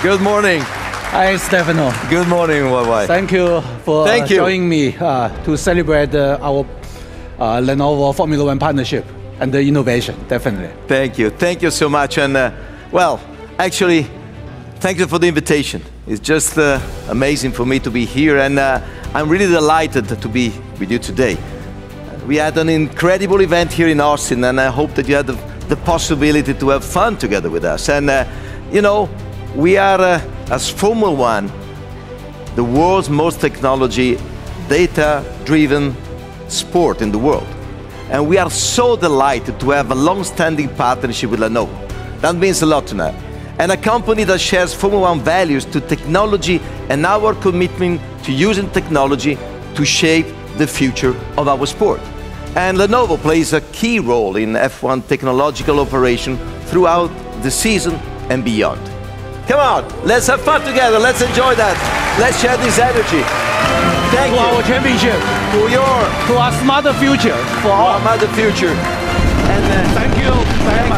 Good morning. Hi, Stefano. Good morning, YY. Thank you for Thank you. joining me uh, to celebrate uh, our uh, Lenovo Formula One partnership and the innovation, definitely. Thank you. Thank you so much. And uh, well, actually, thank you for the invitation. It's just uh, amazing for me to be here, and uh, I'm really delighted to be with you today. We had an incredible event here in Austin, and I hope that you had the, the possibility to have fun together with us. And uh, you know, we are, uh, as Formula One, the world's most technology data driven sport in the world. And we are so delighted to have a long standing partnership with Lenovo. That means a lot to us. And a company that shares Formula One values to technology and our commitment to using technology to shape the future of our sport. And Lenovo plays a key role in F1 technological operation throughout the season and beyond. Come on, let's have fun together. Let's enjoy that. Let's share this energy. Thank To our championship, for your to our smarter future for our mother future. And uh, Thank you very much. you.